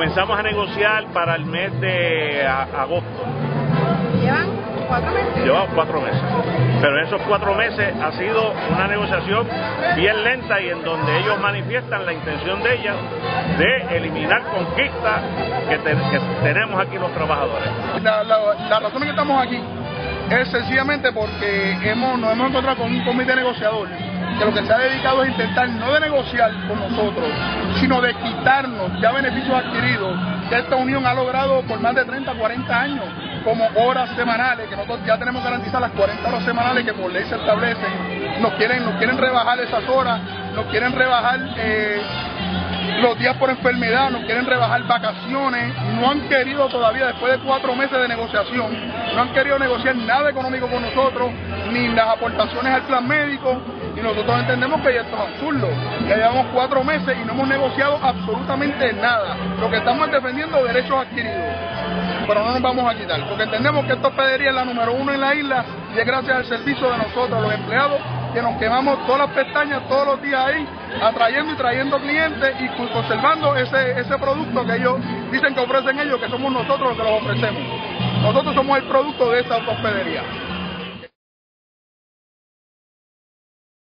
comenzamos a negociar para el mes de agosto. ¿Llevan cuatro meses? Llevamos cuatro meses. Pero en esos cuatro meses ha sido una negociación bien lenta y en donde ellos manifiestan la intención de ellas de eliminar conquistas que, tenemos aquí los trabajadores. La, la, razón que estamos aquí es sencillamente porque hemos, nos hemos encontrado con un comité negociador que lo que se ha dedicado es intentar no de negociar con nosotros, sino de quitarnos ya beneficios adquiridos que esta unión ha logrado por más de 30, 40 años, como horas semanales, que nosotros ya tenemos garantizadas las 40 horas semanales que por ley se establecen, nos quieren, nos quieren rebajar esas horas, nos quieren rebajar eh, los días por enfermedad, nos quieren rebajar vacaciones, no han querido todavía, después de cuatro meses de negociación, no han querido negociar nada económico con nosotros, ni las aportaciones al plan médico, y nosotros entendemos que ya esto es absurdo. Ya llevamos cuatro meses y no hemos negociado absolutamente nada. Lo que estamos es defendiendo derechos adquiridos. Pero no nos vamos a quitar, porque entendemos que esto pediría la número uno en la isla y es gracias al servicio de nosotros, los empleados, que nos quemamos todas las pestañas todos los días ahí, atrayendo y trayendo clientes y conservando ese, ese producto que ellos dicen que ofrecen ellos, que somos nosotros los que los ofrecemos. Nosotros somos el producto de esta hospedería.